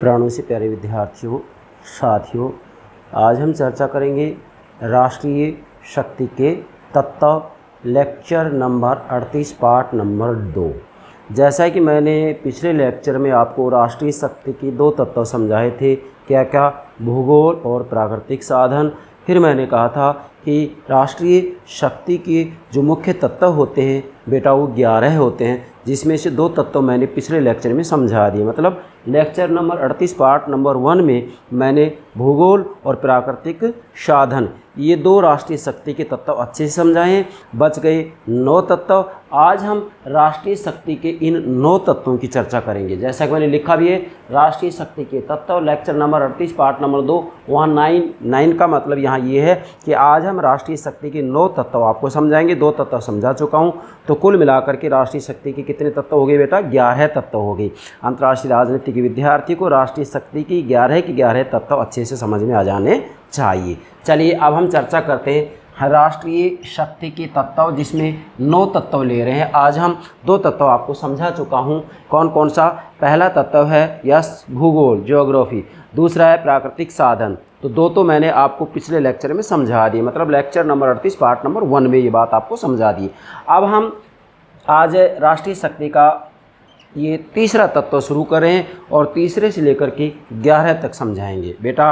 प्राणों से प्यारे विद्यार्थियों, साथियों, आज हम चर्चा करेंगे राष्ट्रीय शक्ति के तत्व लेक्चर नंबर 38 पार्ट नंबर दो। जैसा कि मैंने पिछले लेक्चर में आपको राष्ट्रीय शक्ति की दो तत्व समझाए थे क्या क्या भूगोल और प्राकृतिक साधन, फिर मैंने कहा था कि राष्ट्रीय शक्ति के जो मुख्य तत्व होते हैं, बेटा वो ग्यारह होते हैं, जिसमें से दो तत्व मैंने पिछले लेक्चर में समझा दिए मतलब lecture number 38 part number one में मैंने भूगोल और प्राकृतिक साधन, ये दो राष्ट्रीय शक्ति के तत्व अच्छे से समझाए बच गए नौ तत्व। आज हम राष्ट्रीय शक्ति के इन नौ तत्वों की चर्चा करेंगे। जैसा कि मैंने लिखा भी है, राष्ट्रीय शक्ति के तत्व, लेक्चर नंबर अड़तीस पार्ट नंबर दो, वहाँ नाइन नाइन का मतलब यहाँ ये है कि आज हम राष्ट्रीय शक्ति के नौ तत्व आपको समझाएँगे। दो तत्व समझा चुका हूँ। तो कुल मिलाकर के राष्ट्रीय शक्ति के कितने तत्व हो गए बेटा? ग्यारह तत्व हो गए। अंतर्राष्ट्रीय राजनीति के विद्यार्थी को राष्ट्रीय शक्ति की ग्यारह की ग्यारह तत्व अच्छे से समझ में आ जाने चाहिए। चलिए, अब हम चर्चा करते हैं राष्ट्रीय शक्ति के तत्व, जिसमें नौ तत्व ले रहे हैं। आज हम दो तत्व आपको समझा चुका हूँ। कौन कौन सा? पहला तत्व है यस भूगोल, ज्योग्राफी। दूसरा है प्राकृतिक साधन। तो दो तो मैंने आपको पिछले लेक्चर में समझा दिए मतलब लेक्चर नंबर अड़तीस, पार्ट नंबर वन में ये बात आपको समझा दी। अब हम आज राष्ट्रीय शक्ति का ये तीसरा तत्व शुरू करें और तीसरे से लेकर के ग्यारह तक समझाएँगे। बेटा,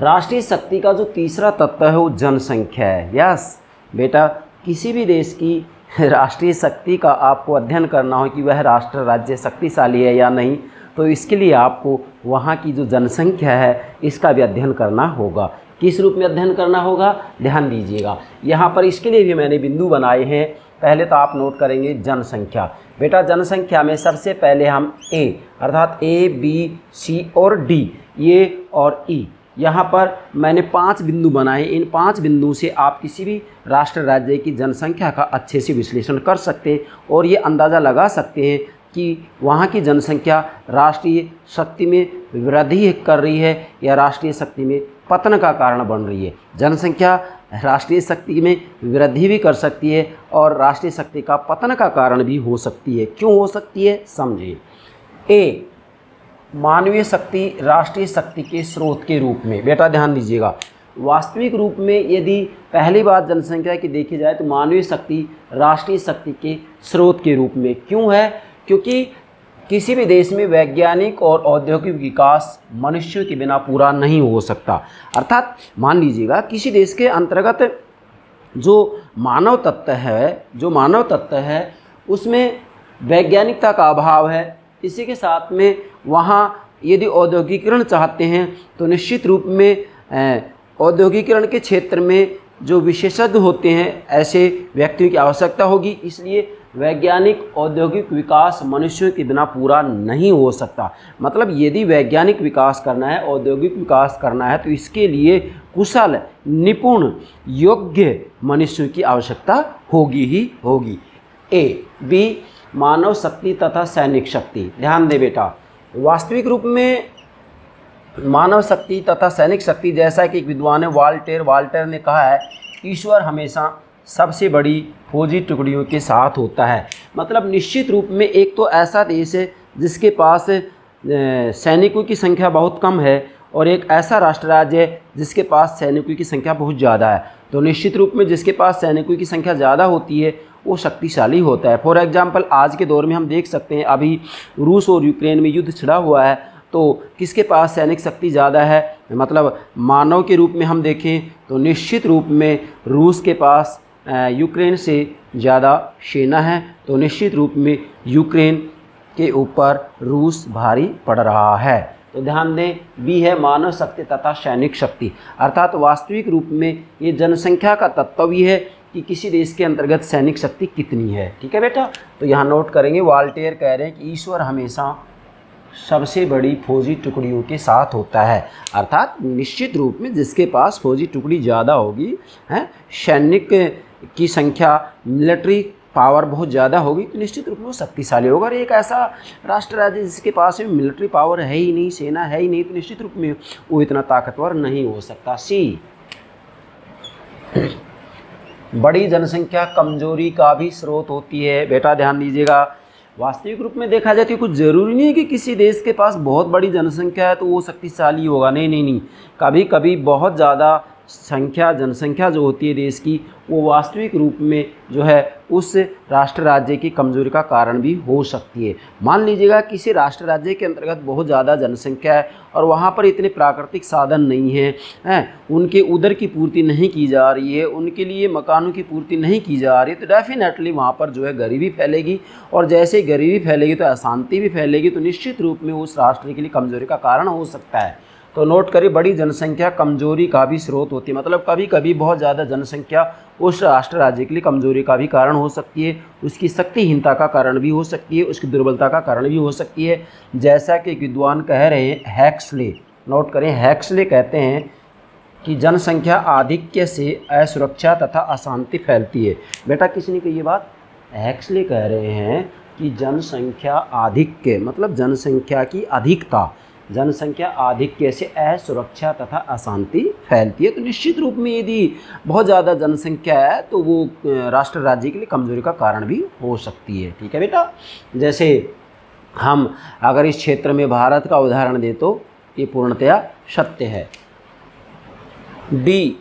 राष्ट्रीय शक्ति का जो तीसरा तत्व है वो जनसंख्या है। यस, बेटा, किसी भी देश की राष्ट्रीय शक्ति का आपको अध्ययन करना हो कि वह राष्ट्र, राज्य शक्तिशाली है या नहीं तो इसके लिए आपको वहाँ की जो जनसंख्या है, इसका भी अध्ययन करना होगा। किस रूप में अध्ययन करना होगा? ध्यान दीजिएगा। यहाँ पर इसके लिए भी मैंने बिंदु बनाए हैं। पहले तो आप नोट करेंगे जनसंख्या। बेटा जनसंख्या में सबसे पहले हम ए अर्थात ए बी सी और डी ये और ई e, यहाँ पर मैंने पाँच बिंदु बनाए। इन पाँच बिंदु से आप किसी भी राष्ट्र राज्य की जनसंख्या का अच्छे से विश्लेषण कर सकते हैं और ये अंदाज़ा लगा सकते हैं कि वहाँ की जनसंख्या राष्ट्रीय शक्ति में वृद्धि कर रही है या राष्ट्रीय शक्ति में पतन का कारण बन रही है। जनसंख्या राष्ट्रीय शक्ति में वृद्धि भी कर सकती है और राष्ट्रीय शक्ति का पतन का कारण भी हो सकती है। क्यों हो सकती है? समझिए। ए, मानवीय शक्ति राष्ट्रीय शक्ति के स्रोत के रूप में। बेटा ध्यान दीजिएगा, वास्तविक रूप में यदि पहली बात जनसंख्या की देखी जाए तो मानवीय शक्ति राष्ट्रीय शक्ति के स्रोत के रूप में क्यों है? क्योंकि किसी भी देश में वैज्ञानिक और औद्योगिक विकास मनुष्य के बिना पूरा नहीं हो सकता। अर्थात, मान लीजिएगा, किसी देश के अंतर्गत जो मानव तत्व है, जो मानव तत्व है, उसमें वैज्ञानिकता का अभाव है। इसी के साथ में वहाँ यदि औद्योगिकरण चाहते हैं तो निश्चित रूप में औद्योगिकरण के क्षेत्र में जो विशेषज्ञ होते हैं, ऐसे व्यक्तियों की आवश्यकता होगी। इसलिए वैज्ञानिक औद्योगिक विकास मनुष्यों के बिना पूरा नहीं हो सकता। मतलब यदि वैज्ञानिक विकास करना है, औद्योगिक विकास करना है तो इसके लिए कुशल, निपुण, योग्य मनुष्यों की आवश्यकता होगी ही होगी। ए, बी, मानव शक्ति तथा सैनिक शक्ति। ध्यान दे बेटा। वास्तविक रूप में मानव शक्ति तथा सैनिक शक्ति जैसा कि एक विद्वान है वाल्टेर वाल्टर ने कहा है, ईश्वर हमेशा सबसे बड़ी फौजी टुकड़ियों के साथ होता है। मतलब निश्चित रूप में एक तो ऐसा देश है जिसके पास सैनिकों की संख्या बहुत कम है और एक ऐसा राष्ट्र राज्य है जिसके पास सैनिकों की संख्या बहुत ज़्यादा है। तो निश्चित रूप में जिसके पास सैनिकों की संख्या ज़्यादा होती है, वो शक्तिशाली होता है। फॉर एग्ज़ाम्पल आज के दौर में हम देख सकते हैं, अभी रूस और यूक्रेन में युद्ध छिड़ा हुआ है तो किसके पास सैनिक शक्ति ज़्यादा है? मतलब मानव के रूप में हम देखें तो निश्चित रूप में रूस के पास यूक्रेन से ज़्यादा सेना है तो निश्चित रूप में यूक्रेन के ऊपर रूस भारी पड़ रहा है। तो ध्यान दें, बी है मानव शक्ति तथा सैनिक शक्ति। अर्थात वास्तविक रूप में ये जनसंख्या का तत्व भी है कि किसी देश के अंतर्गत सैनिक शक्ति कितनी है। ठीक है बेटा? तो यहाँ नोट करेंगे, वाल्टेयर कह रहे हैं कि ईश्वर हमेशा सबसे बड़ी फौजी टुकड़ियों के साथ होता है। अर्थात निश्चित रूप में जिसके पास फौजी टुकड़ी ज़्यादा होगी, हैं, सैनिक की संख्या मिलिट्री पावर बहुत ज़्यादा होगी तो निश्चित रूप में वो शक्तिशाली होगा। और एक ऐसा राष्ट्र राज्य जिसके पास में मिलिट्री पावर है ही नहीं, सेना है ही नहीं तो निश्चित रूप में वो इतना ताकतवर नहीं हो सकता। सी, बड़ी जनसंख्या कमज़ोरी का भी स्रोत होती है। बेटा, ध्यान दीजिएगा, वास्तविक रूप में देखा जाए तो कुछ ज़रूरी नहीं है कि किसी देश के पास बहुत बड़ी जनसंख्या है तो वो शक्तिशाली होगा। नहीं नहीं नहीं कभी कभी बहुत ज़्यादा संख्या, जनसंख्या जो होती है देश की, वो वास्तविक रूप में जो है उस राष्ट्र राज्य की कमज़ोरी का कारण भी हो सकती है। मान लीजिएगा किसी राष्ट्र राज्य के अंतर्गत बहुत ज़्यादा जनसंख्या है और वहाँ पर इतने प्राकृतिक साधन नहीं हैं हैं। उनके उधर की पूर्ति नहीं की जा रही है, उनके लिए मकानों की पूर्ति नहीं की जा रही तो डेफिनेटली वहाँ पर जो है गरीबी फैलेगी और जैसे गरीबी फैलेगी तो अशांति भी फैलेगी तो निश्चित रूप में उस राष्ट्र के लिए कमज़ोरी का कारण हो सकता है। तो नोट करिए, बड़ी जनसंख्या कमज़ोरी का भी स्रोत होती है। मतलब कभी कभी बहुत ज़्यादा जनसंख्या उस राष्ट्र राज्य के लिए कमज़ोरी का भी कारण हो सकती है, उसकी शक्तिहीनता का कारण भी हो सकती है, उसकी दुर्बलता का कारण भी हो सकती है। जैसा कि विद्वान कह रहे हैं हैक्सले नोट करें हैक्सले कहते हैं कि जनसंख्या आधिक्य से असुरक्षा तथा अशांति फैलती है। बेटा, किसी ने कही ये बात? हैक्सले कह रहे हैं कि जनसंख्या आधिक्य मतलब जनसंख्या की अधिकता। जनसंख्या आधिक्य से असुरक्षा तथा अशांति फैलती है। तो निश्चित रूप में यदि बहुत ज़्यादा जनसंख्या है तो वो राष्ट्र राज्य के लिए कमज़ोरी का कारण भी हो सकती है। ठीक है बेटा? जैसे हम अगर इस क्षेत्र में भारत का उदाहरण दें तो ये पूर्णतया सत्य है। डी,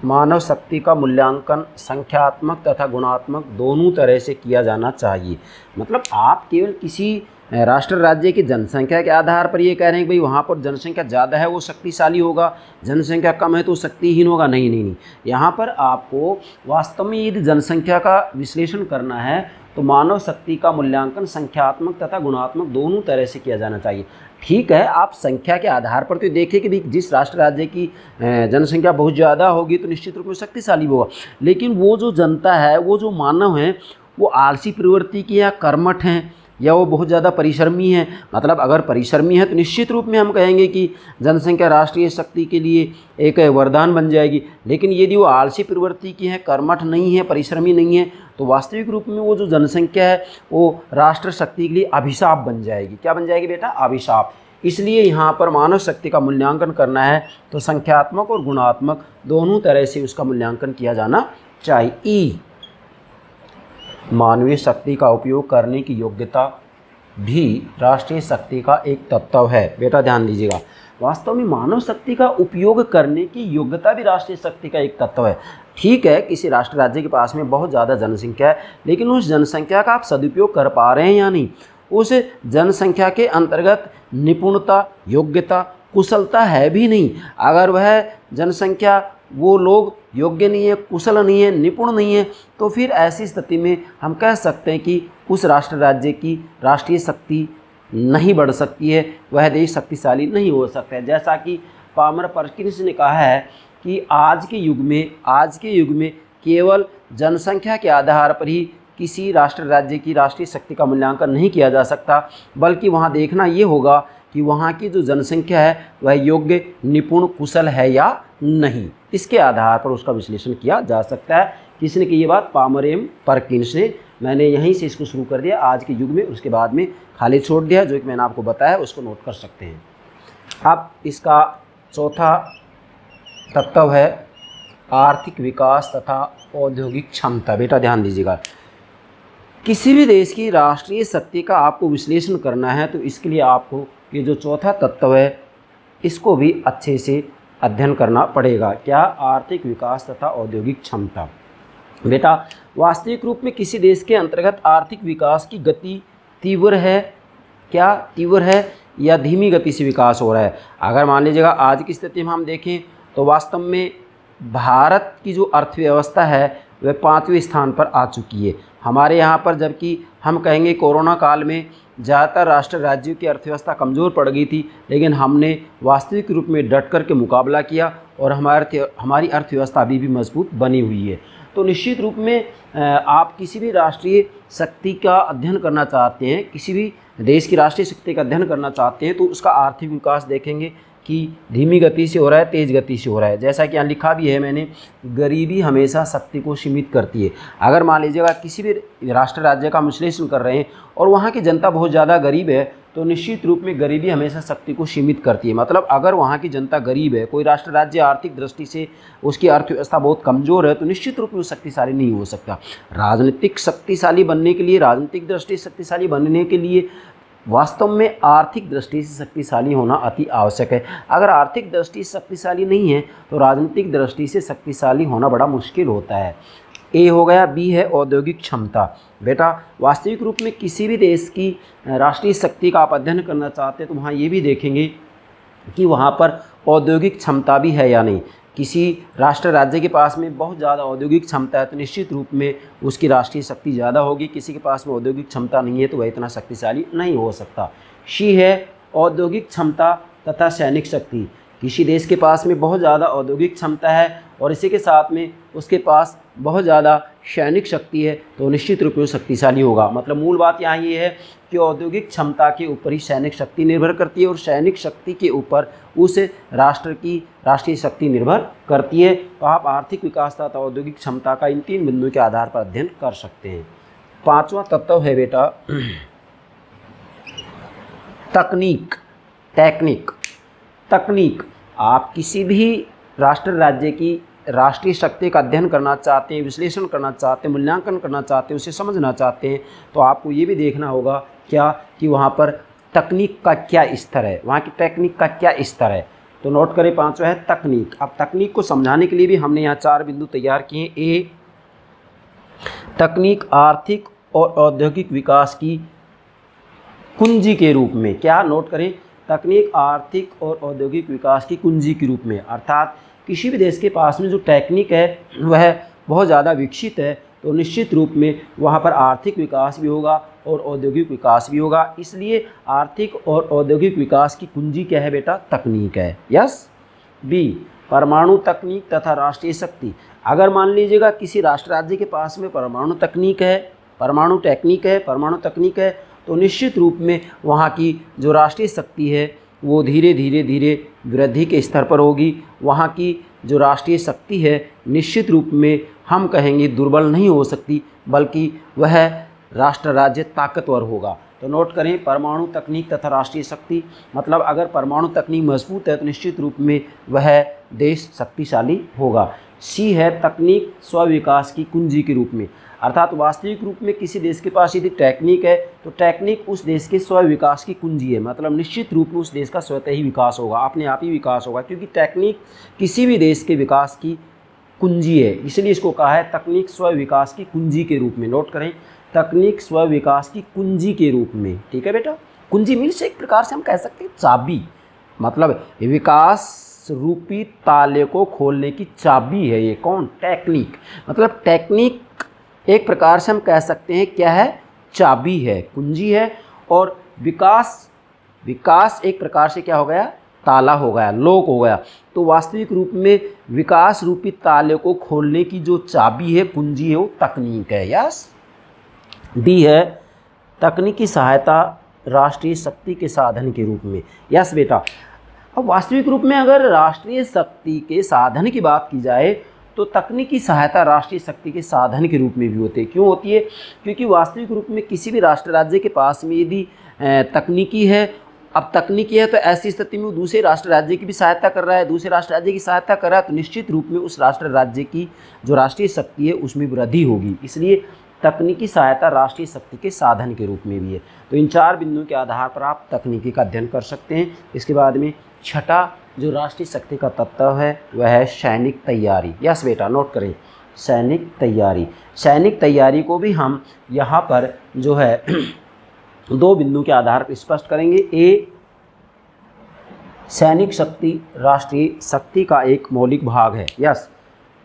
मानव शक्ति का मूल्यांकन संख्यात्मक तथा गुणात्मक दोनों तरह से किया जाना चाहिए। मतलब आप केवल किसी राष्ट्र राज्य की जनसंख्या के आधार पर ये कह रहे हैं कि भाई वहाँ पर जनसंख्या ज़्यादा है, वो शक्तिशाली होगा। जनसंख्या कम है तो शक्तिहीन होगा। नहीं नहीं नहीं। यहाँ पर आपको वास्तव में यदि जनसंख्या का विश्लेषण करना है तो मानव शक्ति का मूल्यांकन संख्यात्मक तथा गुणात्मक दोनों तरह से किया जाना चाहिए। ठीक है, आप संख्या के आधार पर तो देखें कि भाई जिस राष्ट्र राज्य की जनसंख्या बहुत ज़्यादा होगी तो निश्चित रूप में शक्तिशाली होगा। लेकिन वो जो जनता है, वो जो मानव है, वो आलसी प्रवृत्ति की या कर्मठ हैं या वो बहुत ज़्यादा परिश्रमी है। मतलब अगर परिश्रमी है तो निश्चित रूप में हम कहेंगे कि जनसंख्या राष्ट्रीय शक्ति के लिए एक वरदान बन जाएगी। लेकिन यदि वो आलसी प्रवृत्ति की है, कर्मठ नहीं है, परिश्रमी नहीं है तो वास्तविक रूप में वो जो जनसंख्या है, वो राष्ट्र शक्ति के लिए अभिशाप बन जाएगी। क्या बन जाएगी बेटा? अभिशाप। इसलिए यहाँ पर मानव शक्ति का मूल्यांकन करना है तो संख्यात्मक और गुणात्मक दोनों तरह से उसका मूल्यांकन किया जाना चाहिए। मानवीय शक्ति का उपयोग करने की योग्यता भी राष्ट्रीय शक्ति का एक तत्व है। बेटा ध्यान दीजिएगा। वास्तव में मानव शक्ति का उपयोग करने की योग्यता भी राष्ट्रीय शक्ति का एक तत्व है। ठीक है, किसी राष्ट्र राज्य के पास में बहुत ज़्यादा जनसंख्या है, लेकिन उस जनसंख्या का आप सदुपयोग कर पा रहे हैं या नहीं? उस जनसंख्या के अंतर्गत निपुणता, योग्यता, कुशलता है भी नहीं। अगर वह जनसंख्या वो लोग योग्य नहीं है, कुशल नहीं है, निपुण नहीं है तो फिर ऐसी स्थिति में हम कह सकते हैं कि उस राष्ट्र राज्य की राष्ट्रीय शक्ति नहीं बढ़ सकती है, वह देश शक्तिशाली नहीं हो सकता है। जैसा कि पामर परकिंस ने कहा है कि आज के युग में, आज के युग में केवल जनसंख्या के आधार पर ही किसी राष्ट्र राज्य की राष्ट्रीय शक्ति का मूल्यांकन नहीं किया जा सकता, बल्कि वहाँ देखना ये होगा कि वहाँ की जो जनसंख्या है, वह योग्य, निपुण, कुशल है या नहीं। इसके आधार पर उसका विश्लेषण किया जा सकता है। किसने की ये बात? पामर एम परकिंस ने। मैंने यहीं से इसको शुरू कर दिया। आज के युग में उसके बाद में खाली छोड़ दिया। जो कि मैंने आपको बताया, उसको नोट कर सकते हैं। अब इसका चौथा तत्व है आर्थिक विकास तथा औद्योगिक क्षमता। बेटा ध्यान दीजिएगा। किसी भी देश की राष्ट्रीय शक्ति का आपको विश्लेषण करना है तो इसके लिए आपको ये जो चौथा तत्व है, इसको भी अच्छे से अध्ययन करना पड़ेगा। क्या आर्थिक विकास तथा औद्योगिक क्षमता? बेटा, वास्तविक रूप में किसी देश के अंतर्गत आर्थिक विकास की गति तीव्र है? क्या तीव्र है या धीमी गति से विकास हो रहा है? अगर मान लीजिएगा, आज की स्थिति में हम देखें तो वास्तव में भारत की जो अर्थव्यवस्था है, वह पाँचवें स्थान पर आ चुकी है। हमारे यहाँ पर जबकि हम कहेंगे कोरोना काल में ज़्यादातर राष्ट्र राज्यों की अर्थव्यवस्था कमज़ोर पड़ गई थी, लेकिन हमने वास्तविक रूप में डट कर के मुकाबला किया और हमारे हमारी अर्थव्यवस्था अभी भी मज़बूत बनी हुई है। तो निश्चित रूप में आप किसी भी राष्ट्रीय शक्ति का अध्ययन करना चाहते हैं, किसी भी देश की राष्ट्रीय शक्ति का अध्ययन करना चाहते हैं तो उसका आर्थिक विकास देखेंगे कि धीमी गति से हो रहा है, तेज़ गति से हो रहा है। जैसा कि यहाँ लिखा भी है मैंने, गरीबी हमेशा शक्ति को सीमित करती है। अगर मान लीजिएगा, किसी भी राष्ट्र राज्य का विश्लेषण कर रहे हैं और वहाँ की जनता बहुत ज़्यादा गरीब है तो निश्चित रूप में गरीबी हमेशा शक्ति को सीमित करती है। मतलब अगर वहाँ की जनता गरीब है, कोई राष्ट्र राज्य आर्थिक दृष्टि से उसकी अर्थव्यवस्था बहुत कमज़ोर है तो निश्चित रूप में वो शक्तिशाली नहीं हो सकता। राजनीतिक शक्तिशाली बनने के लिए, राजनीतिक दृष्टि शक्तिशाली बनने के लिए वास्तव में आर्थिक दृष्टि से शक्तिशाली होना अति आवश्यक है। अगर आर्थिक दृष्टि से शक्तिशाली नहीं है तो राजनीतिक दृष्टि से शक्तिशाली होना बड़ा मुश्किल होता है। ए हो गया, बी है औद्योगिक क्षमता। बेटा, वास्तविक रूप में किसी भी देश की राष्ट्रीय शक्ति का आप अध्ययन करना चाहते हैं तो वहाँ ये भी देखेंगे कि वहाँ पर औद्योगिक क्षमता भी है या नहीं। किसी राष्ट्र राज्य के पास में बहुत ज़्यादा औद्योगिक क्षमता है तो निश्चित रूप में उसकी राष्ट्रीय शक्ति ज़्यादा होगी। किसी के पास में औद्योगिक क्षमता नहीं है तो वह इतना शक्तिशाली नहीं हो सकता। शी है औद्योगिक क्षमता तथा सैनिक शक्ति। किसी देश के पास में बहुत ज़्यादा औद्योगिक क्षमता है और इसी के साथ में उसके पास बहुत ज़्यादा सैनिक शक्ति है तो निश्चित रूप में शक्तिशाली होगा। मतलब मूल बात यहाँ ये है कि औद्योगिक क्षमता के ऊपर ही सैनिक शक्ति निर्भर करती है और सैनिक शक्ति के ऊपर उस राष्ट्र की, राष्ट्रीय शक्ति निर्भर करती है। तो आप आर्थिक विकास तथा औद्योगिक क्षमता का इन तीन बिंदुओं के आधार पर अध्ययन कर सकते हैं। पांचवा तत्व है बेटा, तकनीक टेक्निक तकनीक, आप किसी भी राष्ट्र, राज्य की राष्ट्रीय शक्ति का अध्ययन करना चाहते हैं, विश्लेषण करना चाहते हैं, मूल्यांकन करना चाहते हैं, उसे समझना चाहते हैं तो आपको ये भी देखना होगा क्या कि वहाँ पर तकनीक का क्या स्तर है? वहाँ की टेक्निक का क्या स्तर है? तो नोट करें, पाँचवा है तकनीक। अब तकनीक को समझाने के लिए भी हमने यहाँ चार बिंदु तैयार किए हैं। ए, तकनीक आर्थिक और औद्योगिक विकास की कुंजी के रूप में। क्या? नोट करें, तकनीक आर्थिक और औद्योगिक विकास की कुंजी के रूप में। अर्थात किसी भी देश के पास में जो टेक्निक है, वह बहुत ज़्यादा विकसित है तो निश्चित रूप में वहाँ पर आर्थिक विकास भी होगा और औद्योगिक विकास भी होगा। इसलिए आर्थिक और औद्योगिक विकास की कुंजी क्या है बेटा? तकनीक है। यस? बी परमाणु तकनीक तथा राष्ट्रीय शक्ति। अगर मान लीजिएगा किसी राष्ट्र राज्य के पास में परमाणु तकनीक है, परमाणु टेक्निक है, परमाणु तकनीक है तो निश्चित रूप में वहाँ की जो राष्ट्रीय शक्ति है, वो धीरे धीरे धीरे वृद्धि के स्तर पर होगी। वहाँ की जो राष्ट्रीय शक्ति है, निश्चित रूप में हम कहेंगे दुर्बल नहीं हो सकती, बल्कि वह राष्ट्र राज्य ताकतवर होगा। तो नोट करें, परमाणु तकनीक तथा राष्ट्रीय शक्ति मतलब अगर परमाणु तकनीक मज़बूत है तो निश्चित रूप में वह देश शक्तिशाली होगा। सी है तकनीक स्विकास की कुंजी के रूप में। अर्थात वास्तविक रूप में किसी देश के पास यदि टेक्निक है तो टेक्निक उस देश के स्व विकास की कुंजी है। मतलब निश्चित रूप में उस देश का स्वतः ही विकास होगा, अपने आप ही विकास होगा, क्योंकि टेक्निक किसी भी देश के विकास की कुंजी है। इसलिए इसको कहा है तकनीक स्व विकास की कुंजी के रूप में। नोट करें, तकनीक स्व विकास की कुंजी के रूप में। ठीक है बेटा? कुंजी मीन्स एक प्रकार से हम कह सकते हैं चाबी। मतलब विकास रूपी ताले को खोलने की चाबी है ये। कौन? टेक्निक। मतलब टेक्निक एक प्रकार से हम कह सकते हैं क्या है? चाबी है, कुंजी है। और विकास विकास एक प्रकार से क्या हो गया? ताला हो गया, लोक हो गया। तो वास्तविक रूप में विकास रूपी ताले को खोलने की जो चाबी है, कुंजी है, वो तकनीक है, यस? डी है, तकनीकी सहायता राष्ट्रीय शक्ति के साधन के रूप में। यस बेटा? अब वास्तविक रूप में अगर राष्ट्रीय शक्ति के साधन की बात की जाए तो तकनीकी सहायता राष्ट्रीय शक्ति के साधन के रूप में भी होती है। क्यों होती है? क्योंकि वास्तविक रूप में किसी भी राष्ट्र राज्य के पास में यदि तकनीकी है अब तकनीकी है तो ऐसी स्थिति में दूसरे राष्ट्र राज्य की भी सहायता कर रहा है। दूसरे राष्ट्र राज्य की सहायता कर रहा है तो निश्चित रूप में उस राष्ट्र राज्य की जो राष्ट्रीय शक्ति है, उसमें वृद्धि होगी। इसलिए तकनीकी सहायता राष्ट्रीय शक्ति के साधन के रूप में भी है। तो इन चार बिंदुओं के आधार पर आप तकनीकी का अध्ययन कर सकते हैं। इसके बाद में छठा जो राष्ट्रीय शक्ति का तत्व है, वह है सैनिक तैयारी। यस बेटा, नोट करें। सैनिक तैयारी। सैनिक तैयारी को भी हम यहाँ पर जो है दो बिंदु के आधार पर स्पष्ट करेंगे। ए, सैनिक शक्ति राष्ट्रीय शक्ति का एक मौलिक भाग है। यस,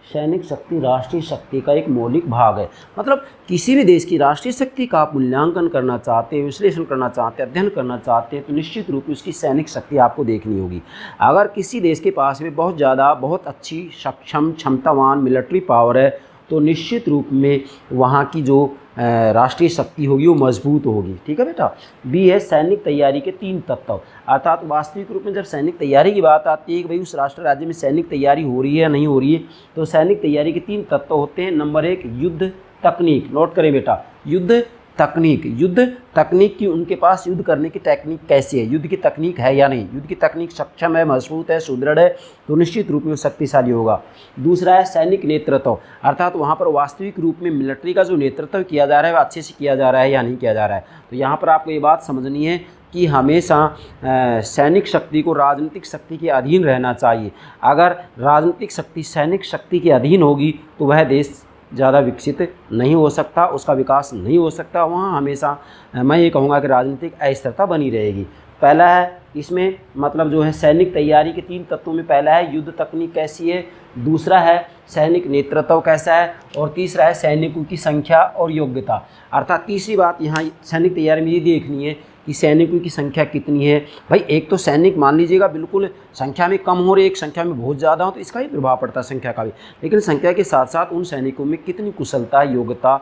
सैनिक शक्ति राष्ट्रीय शक्ति का एक मौलिक भाग है। मतलब किसी भी देश की राष्ट्रीय शक्ति का आप मूल्यांकन करना चाहते हैं, विश्लेषण करना चाहते हैं, अध्ययन करना चाहते हैं तो निश्चित रूप से उसकी सैनिक शक्ति आपको देखनी होगी। अगर किसी देश के पास में बहुत ज़्यादा, बहुत अच्छी सक्षम, क्षमतावान, मिलिट्री पावर है तो निश्चित रूप में वहाँ की जो राष्ट्रीय शक्ति होगी, वो मज़बूत होगी। ठीक है बेटा? बी है सैनिक तैयारी के तीन तत्व। अर्थात वास्तविक रूप में जब सैनिक तैयारी की बात आती है कि भाई उस राष्ट्र राज्य में सैनिक तैयारी हो रही है या नहीं हो रही है तो सैनिक तैयारी के तीन तत्व होते हैं। नंबर एक, युद्ध तकनीक। नोट करें बेटा, युद्ध तकनीक, युद्ध तकनीक की उनके पास युद्ध करने की तकनीक कैसी है? युद्ध की तकनीक है या नहीं? युद्ध की तकनीक सक्षम है, मज़बूत है, सुदृढ़ है तो निश्चित रूप में शक्तिशाली होगा। दूसरा है सैनिक नेतृत्व, अर्थात तो वहाँ पर वास्तविक रूप में मिलिट्री का जो नेतृत्व किया जा रहा है, वह अच्छे से किया जा रहा है या नहीं किया जा रहा है? तो यहाँ पर आपको ये बात समझनी है कि हमेशा सैनिक शक्ति को राजनीतिक शक्ति के अधीन रहना चाहिए। अगर राजनीतिक शक्ति सैनिक शक्ति के अधीन होगी तो वह देश ज़्यादा विकसित नहीं हो सकता, उसका विकास नहीं हो सकता, वहाँ हमेशा मैं ये कहूँगा कि राजनीतिक अस्थिरता बनी रहेगी। पहला है, इसमें मतलब जो है सैनिक तैयारी के तीन तत्वों में पहला है, युद्ध तकनीक कैसी है, दूसरा है सैनिक नेतृत्व कैसा है, और तीसरा है सैनिकों की संख्या और योग्यता। अर्थात तीसरी बात यहाँ सैनिक तैयारी में ये देखनी है कि सैनिकों की संख्या कितनी है? भाई, एक तो सैनिक मान लीजिएगा, बिल्कुल संख्या में कम हो रही एक संख्या में बहुत ज़्यादा हो तो इसका ही प्रभाव पड़ता है संख्या का भी। लेकिन संख्या के साथ साथ उन सैनिकों में कितनी कुशलता, योग्यता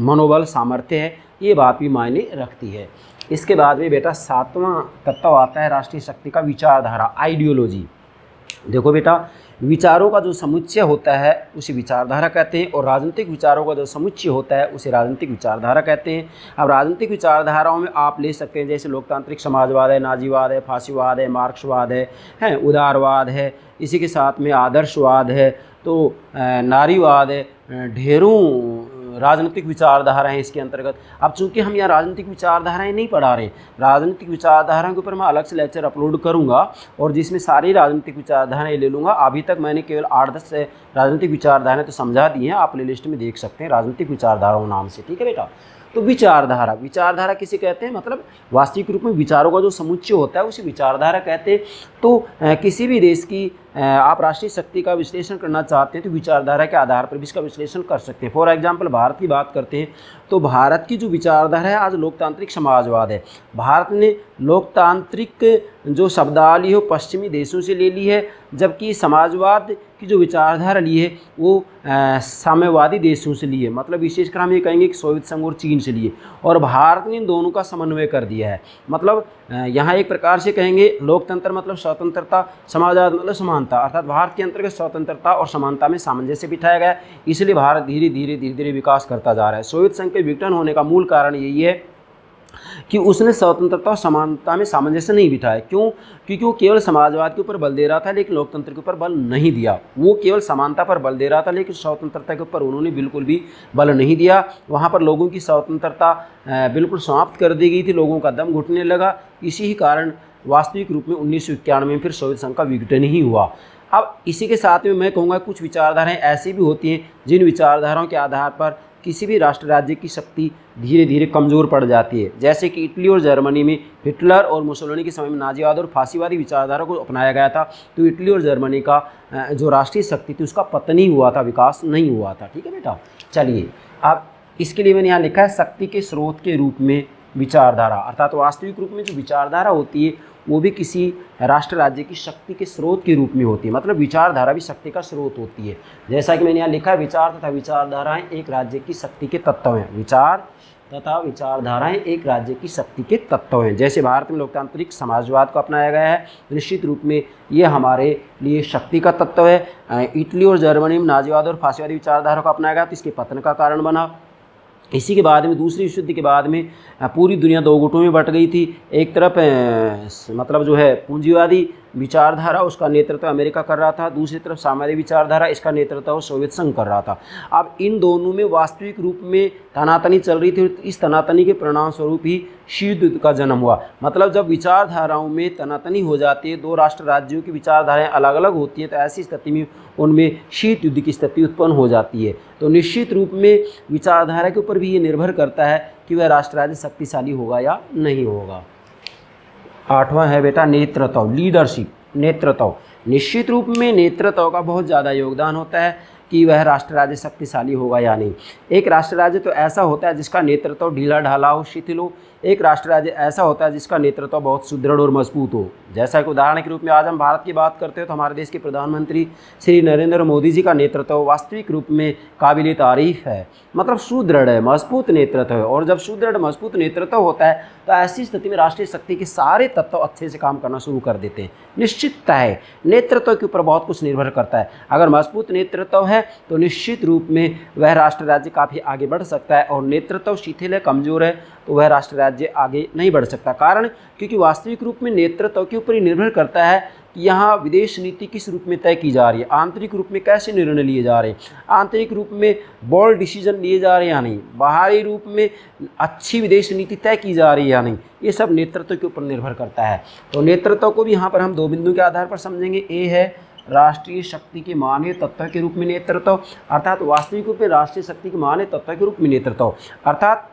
मनोबल, सामर्थ्य है, ये बात भी मायने रखती है। इसके बाद में बेटा सातवां तत्व आता है राष्ट्रीय शक्ति का विचारधारा, आइडियोलॉजी। देखो बेटा विचारों का जो समुच्चय होता है, उसे विचारधारा कहते हैं और राजनीतिक विचारों का जो समुच्चय होता है, उसे राजनीतिक विचारधारा कहते हैं। अब राजनीतिक विचारधाराओं में आप ले सकते हैं, जैसे लोकतांत्रिक समाजवाद है, नाजीवाद है, फांसीवाद है, मार्क्सवाद है, हैं, उदारवाद है, इसी के साथ में आदर्शवाद है तो नारीवाद है ढेरों राजनीतिक विचारधाराएँ इसके अंतर्गत। अब चूँकि हम यहाँ राजनीतिक विचारधाराएँ नहीं पढ़ा रहे, राजनीतिक विचारधाराओं के ऊपर मैं अलग से लेक्चर अपलोड करूँगा और जिसमें सारी राजनीतिक विचारधाराएँ ले लूँगा। अभी तक मैंने केवल आठ दस राजनीतिक विचारधाराएँ तो समझा दी हैं। आप प्ले लिस्ट में देख सकते हैं राजनीतिक विचारधाराओं नाम से, ठीक है बेटा? तो विचारधारा विचारधारा किसे कहते हैं? मतलब वास्तविक रूप में विचारों का जो समुच्चय होता है, उसे विचारधारा कहते हैं। तो किसी भी देश की आप राष्ट्रीय शक्ति का विश्लेषण करना चाहते हैं तो विचारधारा के आधार पर भी इसका विश्लेषण कर सकते हैं। फॉर एग्जांपल भारत की बात करते हैं तो भारत की जो विचारधारा है, आज लोकतांत्रिक समाजवाद है। भारत ने लोकतांत्रिक जो शब्दावली हो पश्चिमी देशों से ले ली है, जबकि समाजवाद की जो विचारधारा ली है, वो साम्यवादी देशों से लिए मतलब विशेषकर हम ये कहेंगे कि सोवियत संघ और चीन से लिए। और भारत ने इन दोनों का समन्वय कर दिया है। मतलब यहाँ एक प्रकार से कहेंगे, लोकतंत्र मतलब स्वतंत्रता, समाजवाद मतलब समानता, अर्थात भारत के अंतर्गत स्वतंत्रता और समानता में सामंजस्य बिठाया गया इसलिए भारत धीरे धीरे धीरे धीरे विकास करता जा रहा है। सोवियत संघ के विघटन होने का मूल कारण यही है कि उसने स्वतंत्रता और समानता में सामंजस्य नहीं बिठाया। क्यों? क्योंकि वो केवल समाजवाद के ऊपर बल दे रहा था, लेकिन लोकतंत्र के ऊपर बल नहीं दिया। वो केवल समानता पर बल दे रहा था, लेकिन स्वतंत्रता के ऊपर उन्होंने बिल्कुल भी बल नहीं दिया। वहाँ पर लोगों की स्वतंत्रता बिल्कुल समाप्त कर दी गई थी, लोगों का दम घुटने लगा। इसी ही कारण वास्तविक रूप में उन्नीस सौ इक्यानवे में फिर सोवियत संघ का विघटन ही हुआ। अब इसी के साथ में मैं कहूँगा कुछ विचारधाराएँ ऐसी भी होती हैं, जिन विचारधाराओं के आधार पर किसी भी राष्ट्र राज्य की शक्ति धीरे धीरे कमज़ोर पड़ जाती है। जैसे कि इटली और जर्मनी में हिटलर और मुसोलिनी के समय में नाजीवाद और फांसीवादी विचारधारा को अपनाया गया था तो इटली और जर्मनी का जो राष्ट्रीय शक्ति थी, उसका पतन ही हुआ था, विकास नहीं हुआ था। ठीक है बेटा? चलिए, अब इसके लिए मैंने यहाँ लिखा है, शक्ति के स्रोत के रूप में विचारधारा, अर्थात वास्तविक रूप में जो विचारधारा होती है वो भी किसी राष्ट्र राज्य की शक्ति के स्रोत के रूप में होती है। मतलब विचारधारा भी शक्ति का स्रोत होती है। जैसा कि मैंने यहाँ लिखा है, विचार तथा विचारधाराएँ एक राज्य की शक्ति के तत्व हैं। विचार तथा विचारधाराएँ एक राज्य की शक्ति के तत्व हैं। जैसे भारत में लोकतांत्रिक समाजवाद को अपनाया गया है, निश्चित रूप में ये हमारे लिए शक्ति का तत्व है। इटली और जर्मनी में नाजीवाद और फांसीवादी विचारधारा को अपनाया गया तो इसके पतन का कारण बना। इसी के बाद में, दूसरी विश्व युद्ध के बाद में पूरी दुनिया दो गुटों में बट गई थी। एक तरफ़ मतलब जो है पूंजीवादी विचारधारा, उसका नेतृत्व अमेरिका कर रहा था। दूसरी तरफ़ सामाजिक विचारधारा, इसका नेतृत्व सोवियत संघ कर रहा था। अब इन दोनों में वास्तविक रूप में तनातनी चल रही थी इस तनातनी के परिणाम स्वरूप ही शीत युद्ध का जन्म हुआ। मतलब जब विचारधाराओं में तनातनी हो जाती है, दो राष्ट्र राज्यों की विचारधाराएँ अलग अलग होती हैं तो ऐसी स्थिति में उनमें शीत युद्ध की स्थिति उत्पन्न हो जाती है। तो निश्चित रूप में विचारधारा के ऊपर भी ये निर्भर करता है कि वह राष्ट्र राज्य शक्तिशाली होगा या नहीं होगा। आठवां है बेटा नेतृत्व लीडरशिप नेतृत्व। निश्चित रूप में नेतृत्व का बहुत ज़्यादा योगदान होता है कि वह राष्ट्र राज्य शक्तिशाली होगा या नहीं। एक राष्ट्र राज्य तो ऐसा होता है जिसका नेतृत्व ढीला ढाला हो शिथिल हो एक राष्ट्र राज्य ऐसा होता है जिसका नेतृत्व बहुत सुदृढ़ और मज़बूत हो। जैसा कि उदाहरण के रूप में आज हम भारत की बात करते हैं तो हमारे देश के प्रधानमंत्री श्री नरेंद्र मोदी जी का नेतृत्व वास्तविक रूप में काबिल तारीफ़ है। मतलब सुदृढ़ है, मज़बूत नेतृत्व है और जब सुदृढ़, मज़बूत नेतृत्व होता है तो ऐसी स्थिति में राष्ट्रीय शक्ति के सारे तत्व अच्छे से काम करना शुरू कर देते हैं। निश्चितता है, नेतृत्व के ऊपर बहुत कुछ निर्भर करता है। अगर मज़बूत नेतृत्व है तो निश्चित रूप में वह राष्ट्र राज्य काफ़ी आगे बढ़ सकता है और नेतृत्व शिथिल है, कमज़ोर है तो वह राष्ट्र राज्य आगे नहीं बढ़ सकता। कारण, क्योंकि वास्तविक रूप में नेतृत्व के ऊपर ही निर्भर करता है कि यहाँ विदेश नीति किस रूप में तय की जा रही है, आंतरिक रूप में कैसे निर्णय लिए जा रहे हैं, आंतरिक रूप में बोल्ड डिसीज़न लिए जा रहे हैं या नहीं, बाहरी रूप में अच्छी विदेश नीति तय की जा रही है या नहीं, ये सब नेतृत्व के ऊपर निर्भर करता है। तो नेतृत्व को भी यहाँ पर हम दो बिंदु के आधार पर समझेंगे। ए है राष्ट्रीय शक्ति के मान्य तत्व के रूप में नेतृत्व, अर्थात वास्तविक रूप में राष्ट्रीय शक्ति के मान्य तत्व के रूप में नेतृत्व, अर्थात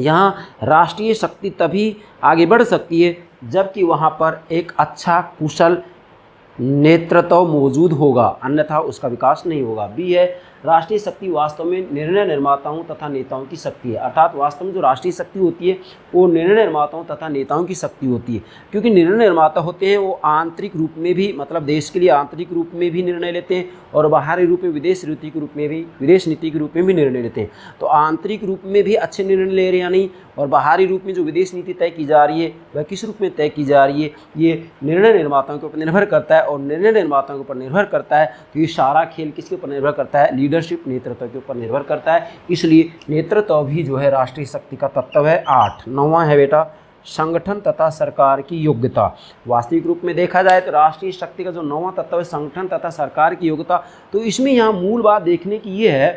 यहाँ राष्ट्रीय शक्ति तभी आगे बढ़ सकती है जबकि वहाँ पर एक अच्छा कुशल नेतृत्व मौजूद होगा, अन्यथा उसका विकास नहीं होगा। बी है राष्ट्रीय शक्ति वास्तव में निर्णय निर्माताओं तथा नेताओं की शक्ति है। अर्थात वास्तव में जो राष्ट्रीय शक्ति होती है, वो निर्णय निर्माताओं तथा नेताओं की शक्ति होती है। क्योंकि निर्णय निर्माता होते हैं, वो आंतरिक रूप में भी मतलब देश के लिए आंतरिक रूप में भी निर्णय लेते हैं और बाहरी रूप में विदेश नीति के रूप में भी, विदेश नीति के रूप में भी निर्णय लेते हैं। तो आंतरिक रूप में भी अच्छे निर्णय ले रहे या नहीं, और बाहरी रूप में जो विदेश नीति तय की जा रही है, वह किस रूप में तय की जा रही है, ये निर्णय निर्माताओं के ऊपर निर्भर करता है और निर्णय निर्माताओं के ऊपर निर्भर करता है। तो ये सारा खेल किसके ऊपर निर्भर करता है? लीडरशिप नेतृत्व के ऊपर निर्भर करता है। इसलिए नेतृत्व भी जो है राष्ट्रीय शक्ति का तत्व है। आठ। नौवा है बेटा, संगठन तथा सरकार की योग्यता। वास्तविक रूप में देखा जाए तो राष्ट्रीय शक्ति का जो नौवा तत्व है, संगठन तथा सरकार की योग्यता तो इसमें यहाँ मूल बात देखने की ये है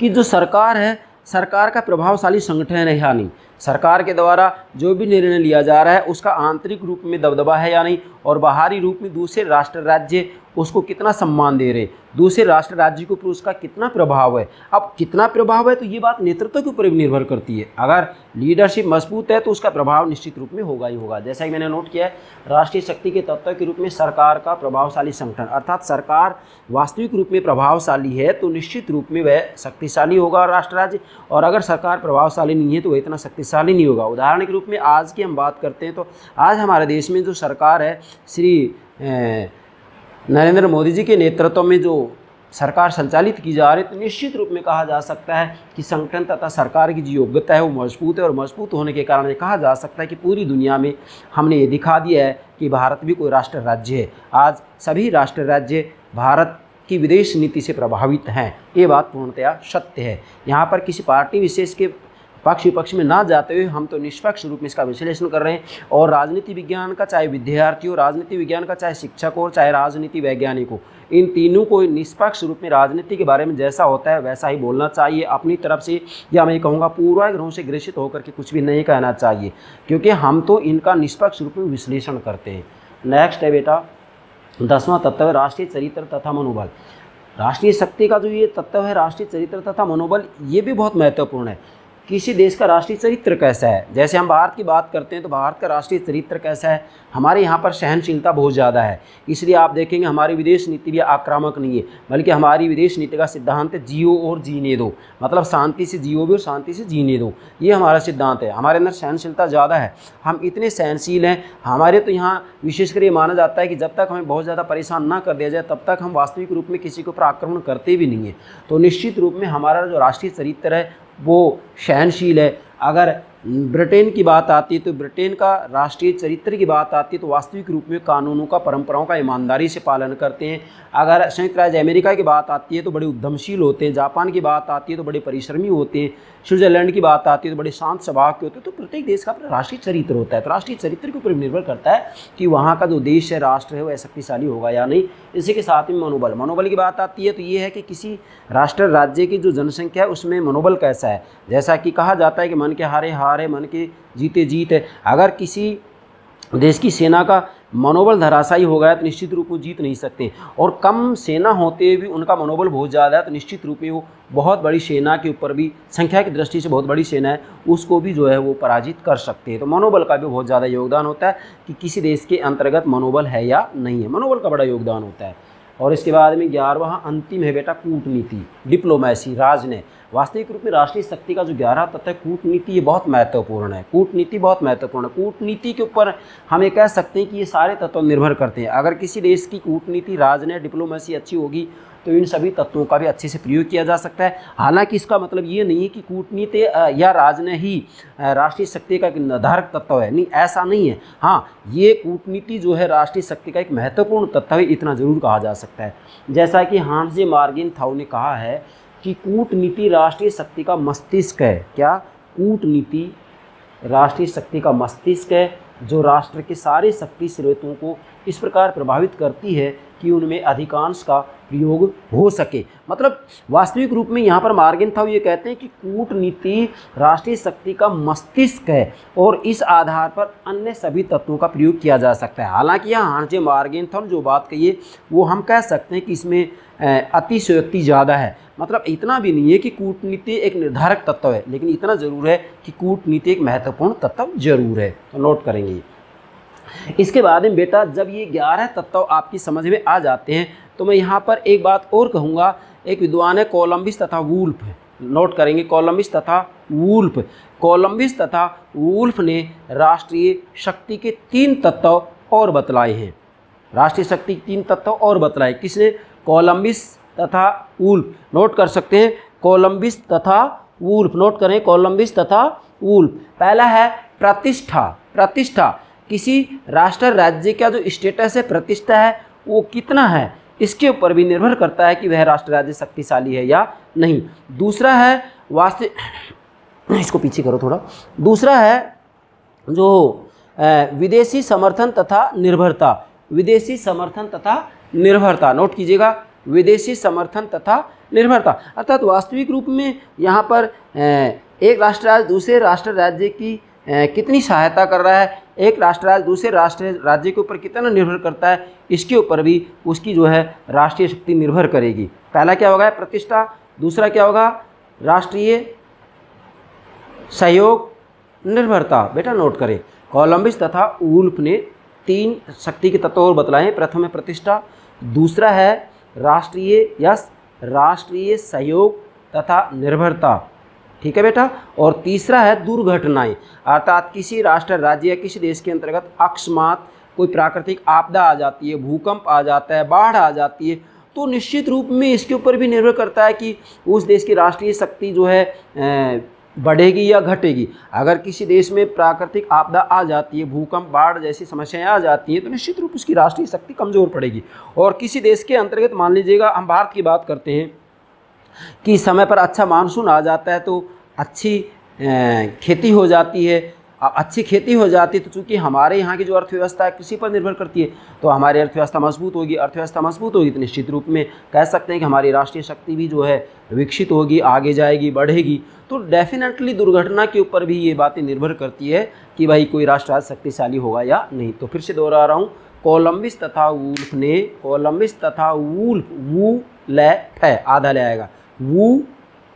कि जो सरकार है, सरकार का प्रभावशाली संगठन है या नहीं सरकार के द्वारा जो भी निर्णय लिया जा रहा है, उसका आंतरिक रूप में दबदबा है या नहीं, और बाहरी रूप में दूसरे राष्ट्र राज्य उसको कितना सम्मान दे रहे, दूसरे राष्ट्र राज्य के ऊपर उसका कितना प्रभाव है। अब कितना प्रभाव है तो ये बात नेतृत्व के ऊपर भी निर्भर करती है। अगर लीडरशिप मज़बूत है तो उसका प्रभाव निश्चित रूप में होगा ही होगा। जैसा कि मैंने नोट किया है, राष्ट्रीय शक्ति के तत्व के रूप में सरकार का प्रभावशाली संगठन, अर्थात सरकार वास्तविक रूप में प्रभावशाली है तो निश्चित रूप में वह शक्तिशाली होगा राष्ट्र राज्य, और अगर सरकार प्रभावशाली नहीं है तो वह इतना शक्तिशाली नहीं होगा। उदाहरण के रूप में आज की हम बात करते हैं तो आज हमारे देश में जो सरकार है, श्री नरेंद्र मोदी जी के नेतृत्व में जो सरकार संचालित की जा रही है तो निश्चित रूप में कहा जा सकता है कि संगठन तथा सरकार की जो योग्यता है, वो मज़बूत है और मज़बूत होने के कारण ये कहा जा सकता है कि पूरी दुनिया में हमने ये दिखा दिया है कि भारत भी कोई राष्ट्र राज्य है। आज सभी राष्ट्र राज्य भारत की विदेश नीति से प्रभावित हैं, ये बात पूर्णतया सत्य है। यहाँ पर किसी पार्टी विशेष के पक्ष विपक्ष में ना जाते हुए हम तो निष्पक्ष रूप में इसका विश्लेषण कर रहे हैं। और राजनीति विज्ञान का चाहे विद्यार्थी हो राजनीति विज्ञान का चाहे शिक्षक हो चाहे राजनीति वैज्ञानिक हो इन तीनों को निष्पक्ष रूप में राजनीति के बारे में जैसा होता है वैसा ही बोलना चाहिए अपनी तरफ़ से। या मैं कहूँगा पूर्वाग्रहों से ग्रसित होकर के कुछ भी नहीं कहना चाहिए, क्योंकि हम तो इनका निष्पक्ष रूप में विश्लेषण करते हैं। नेक्स्ट है बेटा, दसवां तत्व है राष्ट्रीय चरित्र तथा मनोबल। राष्ट्रीय शक्ति का जो ये तत्व है, राष्ट्रीय चरित्र तथा मनोबल, ये भी बहुत महत्वपूर्ण है। किसी देश का राष्ट्रीय चरित्र कैसा है? जैसे हम भारत की बात करते हैं तो भारत का राष्ट्रीय चरित्र कैसा है? हमारे यहाँ पर सहनशीलता बहुत ज़्यादा है। इसलिए आप देखेंगे, हमारी विदेश नीति भी आक्रामक नहीं है, बल्कि हमारी विदेश नीति का सिद्धांत है, जियो और जीने दो। मतलब शांति से जियो भी और शांति से जीने दो। ये हमारा सिद्धांत है। हमारे अंदर सहनशीलता ज़्यादा है। हम इतने सहनशील हैं। हमारे तो यहाँ विशेषकर ये माना जाता है कि जब तक हमें बहुत ज़्यादा परेशान ना कर दिया जाए, तब तक हम वास्तविक रूप में किसी के ऊपर आक्रमण करते भी नहीं हैं। तो निश्चित रूप में हमारा जो राष्ट्रीय चरित्र है वो सहनशील है। अगर ब्रिटेन की बात आती है तो ब्रिटेन का राष्ट्रीय चरित्र की बात आती है तो वास्तविक रूप में कानूनों का, परंपराओं का ईमानदारी से पालन करते हैं। अगर संयुक्त राज्य अमेरिका की बात आती है तो बड़े उद्यमशील होते हैं, जापान की बात आती है तो बड़े परिश्रमी होते हैं, स्विट्जरलैंड की बात आती है तो बड़े शांत स्वभाव के होते हैं तो प्रत्येक देश का अपना राष्ट्रीय चरित्र होता है। तो राष्ट्रीय चरित्र के ऊपर निर्भर करता है कि वहाँ का जो देश है, राष्ट्र है वह शक्तिशाली होगा या नहीं। इसी के साथ में मनोबल मनोबल की बात आती है तो ये है कि किसी राष्ट्र राज्य की जो जनसंख्या है, उसमें मनोबल कैसा है? जैसा कि कहा जाता है कि मन के हारे हार है मन के जीते जीत है। अगर किसी देश की सेना का मनोबल धराशायी हो गया तो निश्चित रूप में जीत नहीं सकते। और कम सेना होते हुए भी उनका मनोबल बहुत ज़्यादा है तो निश्चित रूप में वो बहुत बड़ी सेना के ऊपर भी, संख्या की दृष्टि से बहुत बड़ी सेना है, उसको भी जो है वो पराजित कर सकते हैं। तो मनोबल का भी बहुत ज़्यादा योगदान होता है कि किसी देश के अंतर्गत मनोबल है या नहीं है। मनोबल का बड़ा योगदान होता है। और इसके बाद में ग्यारहवा अंतिम है बेटा कूटनीति डिप्लोमेसी राजनय वास्तविक रूप में राष्ट्रीय शक्ति का जो ग्यारह तत्व है, कूटनीति, ये बहुत महत्वपूर्ण है। कूटनीति बहुत महत्वपूर्ण है। कूटनीति के ऊपर हम ये कह सकते हैं कि ये सारे तत्व निर्भर करते हैं। अगर किसी देश की कूटनीति राजनय डिप्लोमेसी अच्छी होगी तो इन सभी तत्वों का भी अच्छे से प्रयोग किया जा सकता है। हालाँकि इसका मतलब ये नहीं है कि कूटनीति या राजनय ही राष्ट्रीय शक्ति का एक निर्धारक तत्व है। नहीं, ऐसा नहीं है। हाँ ये कूटनीति जो है राष्ट्रीय शक्ति का एक महत्वपूर्ण तत्व है, इतना ज़रूर कहा जा सकता है। जैसा कि हांस मार्गिन थाउ ने कहा है कि कूटनीति राष्ट्रीय शक्ति का मस्तिष्क है। क्या? कूटनीति राष्ट्रीय शक्ति का मस्तिष्क है, जो राष्ट्र के सारे शक्ति स्रोतों को इस प्रकार प्रभावित करती है कि उनमें अधिकांश का प्रयोग हो सके। मतलब वास्तविक रूप में यहाँ पर मार्गिन था ये कहते हैं कि कूटनीति राष्ट्रीय शक्ति का मस्तिष्क है और इस आधार पर अन्य सभी तत्वों का प्रयोग किया जा सकता है। हालाँकि यहाँ हार्जे मार्गिन था जो बात कही वो हम कह सकते हैं कि इसमें अतिशयोक्ति ज़्यादा है। मतलब इतना भी नहीं है कि कूटनीति एक निर्धारक तत्व है, लेकिन इतना ज़रूर है कि कूटनीति एक महत्वपूर्ण तत्व ज़रूर है। तो नोट करेंगे। इसके बाद में बेटा जब ये ग्यारह तत्व आपकी समझ में आ जाते हैं तो मैं यहाँ पर एक बात और कहूँगा, एक विद्वान है कोलम्बिस तथा वूल्फ। नोट करेंगे कोलम्बिस तथा वूल्फ। कोलम्बिस तथा वूल्फ ने राष्ट्रीय शक्ति के तीन तत्व और बतलाए हैं। राष्ट्रीय शक्ति के तीन तत्व और बतलाए। किसने? कोलम्बिस तथा वूल्फ। नोट कर सकते हैं कोलम्बिस तथा वूल्फ। नोट करें कोलम्बिस तथा वूल्फ। पहला है प्रतिष्ठा। प्रतिष्ठा। किसी राष्ट्र, राज्य का जो स्टेटस है, प्रतिष्ठा है, वो कितना है? इसके ऊपर भी निर्भर करता है कि वह राष्ट्र, राज्य शक्तिशाली है या नहीं। दूसरा है वास्तव इसको पीछे करो थोड़ा। दूसरा है जो विदेशी समर्थन तथा निर्भरता। विदेशी समर्थन तथा निर्भरता, नोट कीजिएगा। विदेशी समर्थन तथा निर्भरता। अर्थात वास्तविक रूप में यहाँ पर एक राष्ट्र राज्य दूसरे राष्ट्र, राज्य की कितनी सहायता कर रहा है एक राष्ट्र राज्य दूसरे राष्ट्र राज्य के ऊपर कितना निर्भर करता है, इसके ऊपर भी उसकी जो है राष्ट्रीय शक्ति निर्भर करेगी। पहला क्या होगा? प्रतिष्ठा। दूसरा क्या होगा? राष्ट्रीय सहयोग निर्भरता। बेटा नोट करें। कोलंबिस तथा उल्फ ने तीन शक्ति के तत्व और बतलाए प्रथम है प्रतिष्ठा। दूसरा है राष्ट्रीय यश राष्ट्रीय सहयोग तथा निर्भरता। ठीक है बेटा? और तीसरा है दुर्घटनाएँ। अर्थात किसी राष्ट्र, राज्य या किसी देश के अंतर्गत अकस्मात कोई प्राकृतिक आपदा आ जाती है, भूकंप आ जाता है, बाढ़ आ जाती है तो निश्चित रूप में इसके ऊपर भी निर्भर करता है कि उस देश की राष्ट्रीय शक्ति जो है बढ़ेगी या घटेगी। अगर किसी देश में प्राकृतिक आपदा आ जाती है, भूकंप, बाढ़ जैसी समस्याएँ आ जाती हैं तो निश्चित रूप उसकी राष्ट्रीय शक्ति कमज़ोर पड़ेगी। और किसी देश के अंतर्गत, मान लीजिएगा, हम भारत की बात करते हैं, कि समय पर अच्छा मानसून आ जाता है तो अच्छी खेती हो जाती है। अच्छी खेती हो जाती है तो चूँकि हमारे यहाँ की जो अर्थव्यवस्था है कृषि पर निर्भर करती है तो हमारी अर्थव्यवस्था मज़बूत होगी। अर्थव्यवस्था मज़बूत होगी तो निश्चित रूप में कह सकते हैं कि हमारी राष्ट्रीय शक्ति भी जो है, विकसित होगी, आगे जाएगी, बढ़ेगी। तो डेफिनेटली दुर्घटना के ऊपर भी ये बातें निर्भर करती है कि भाई कोई राष्ट्र आज शक्तिशाली होगा या नहीं। तो फिर से दोहरा रहा हूँ कोलम्बिस तथा वूल्फ ने कोलम्बिस तथा वूल्फ वू ले है, आधा ले आएगा। वू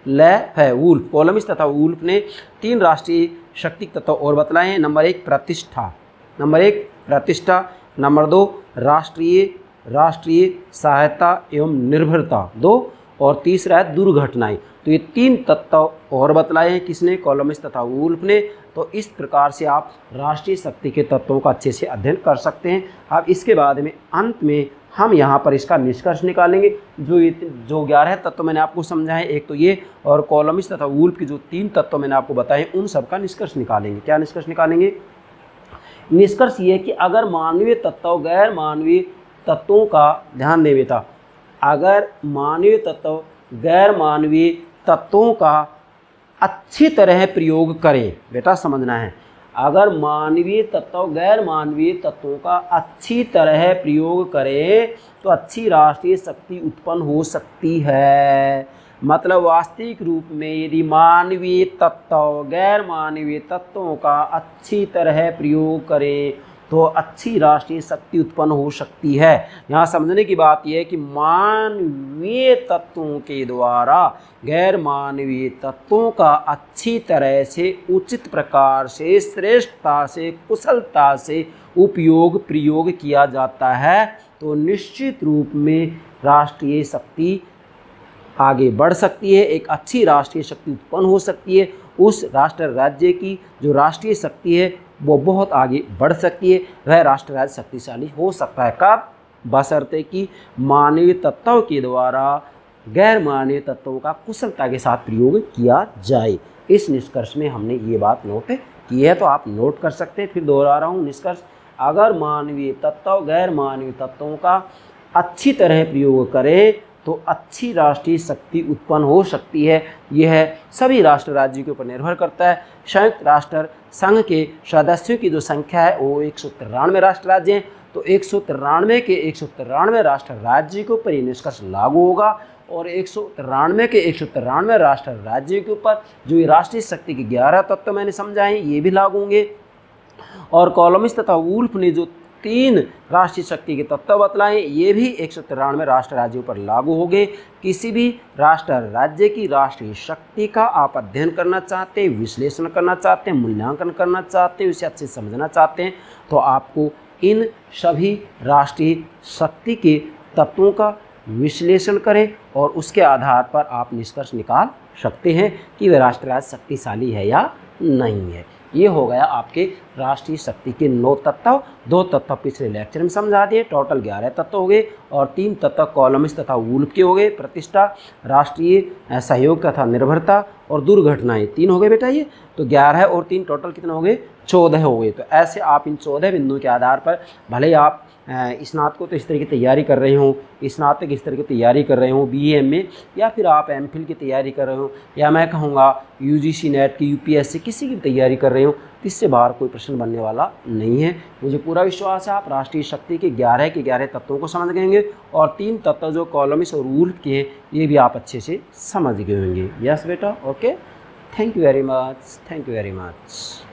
ल है वुल्फ कोलमिस तथा वुल्फ ने तीन राष्ट्रीय शक्ति तत्व और बतलाए हैं। नंबर एक, प्रतिष्ठा। नंबर एक, प्रतिष्ठा। नंबर दो, राष्ट्रीय राष्ट्रीय सहायता एवं निर्भरता। दो, और तीसरा है दुर्घटनाएँ। तो ये तीन तत्व और बतलाए हैं किसने? कॉलमिस तथा वुल्फ ने। तो इस प्रकार से आप राष्ट्रीय शक्ति के तत्वों का अच्छे से अध्ययन कर सकते हैं। अब इसके बाद में अंत में हम यहाँ पर इसका निष्कर्ष निकालेंगे। जो ये जो ग्यारह तत्व मैंने आपको समझाए एक तो ये और कॉलमिस तथा वूल्फ के जो तीन तत्व मैंने आपको बताए उन सब का निष्कर्ष निकालेंगे। क्या निष्कर्ष निकालेंगे? निष्कर्ष ये कि अगर मानवीय तत्व गैर मानवीय तत्वों का ध्यान दे बेटा अगर मानवीय तत्व गैर मानवीय तत्वों का अच्छी तरह प्रयोग करें, बेटा समझना है। अगर मानवीय तत्व गैर मानवीय तत्वों का अच्छी तरह प्रयोग करें तो अच्छी राष्ट्रीय शक्ति उत्पन्न हो सकती है। मतलब वास्तविक रूप में यदि मानवीय तत्व गैर मानवीय तत्वों का अच्छी तरह प्रयोग करें तो अच्छी राष्ट्रीय शक्ति उत्पन्न हो सकती है। यहाँ समझने की बात यह है कि मानवीय तत्वों के द्वारा गैर मानवीय तत्वों का अच्छी तरह से, उचित प्रकार से, श्रेष्ठता से, कुशलता से उपयोग, प्रयोग किया जाता है तो निश्चित रूप में राष्ट्रीय शक्ति आगे बढ़ सकती है, एक अच्छी राष्ट्रीय शक्ति उत्पन्न हो सकती है। उस राष्ट्र राज्य की जो राष्ट्रीय शक्ति है वो बहुत आगे बढ़ सकती है। वह राष्ट्र राज्य शक्तिशाली हो सकता है। कब? बशर्ते कि मानवीय तत्वों के द्वारा गैर मानवीय तत्वों का कुशलता के साथ प्रयोग किया जाए। इस निष्कर्ष में हमने ये बात नोट की है तो आप नोट कर सकते हैं। फिर दोहरा रहा हूँ, निष्कर्ष। अगर मानवीय तत्व गैर मानवीय तत्वों का अच्छी तरह प्रयोग करें तो अच्छी राष्ट्रीय शक्ति उत्पन्न हो सकती है। यह सभी राष्ट्र राज्यों के ऊपर निर्भर करता है। संयुक्त राष्ट्र संघ के सदस्यों की जो संख्या है, वो एक सौ तिरानवे राष्ट्र राज्य हैं। तो एक सौ तिरानवे के एक सौ तिरानवे राष्ट्र राज्य के ऊपर ये निष्कर्ष लागू होगा और एक सौ तिरानवे के एक सौ तिरानवे राष्ट्र राज्यों के ऊपर जो ये राष्ट्रीय शक्ति के ग्यारह तत्व मैंने समझाए ये भी लागू होंगे। और कॉलमिस तथा वुल्फ ने जो तीन राष्ट्रीय शक्ति के तत्व बतलाएँ। ये भी एक सौ तिरानवे राष्ट्र राज्यों पर लागू हो गए। किसी भी राष्ट्र राज्य की राष्ट्रीय शक्ति का आप अध्ययन करना चाहते हैं, विश्लेषण करना चाहते हैं, मूल्यांकन करना चाहते हैं, उसे अच्छे समझना चाहते हैं तो आपको इन सभी राष्ट्रीय शक्ति के तत्वों का विश्लेषण करें और उसके आधार पर आप निष्कर्ष निकाल सकते हैं कि वह राष्ट्र राज्य शक्तिशाली है या नहीं है। ये हो गया आपके राष्ट्रीय शक्ति के नौ तत्व। दो तत्व पिछले लेक्चर में समझा दिए टोटल ग्यारह तत्व हो गए और तीन तत्व कॉलमिस तथा उल्प के हो गए। प्रतिष्ठा, राष्ट्रीय सहयोग तथा निर्भरता और दुर्घटनाएँ, तीन हो गए बेटा ये। तो ग्यारह और तीन टोटल कितने हो गए? चौदह हो गए। तो ऐसे आप इन चौदह बिंदुओं के आधार पर भले आप स्नातक तो इस तरह की तैयारी कर रहे हो, स्नातक इस तरह की तैयारी कर रहे हो बी एम में, या फिर आप एम फिल की तैयारी कर रहे हो, या मैं कहूँगा यू जी सी नेट की यू पी एस सी किसी की तैयारी कर रहे हो तो इससे बाहर कोई प्रश्न बनने वाला नहीं है। मुझे पूरा विश्वास है, आप राष्ट्रीय शक्ति के ग्यारह के ग्यारह तत्वों को समझ गएँगे, और तीन तत्व जो कॉलमिस और रूल के हैं, ये भी आप अच्छे से समझ गए होंगे। यस बेटा? Okay thank you very much thank you very much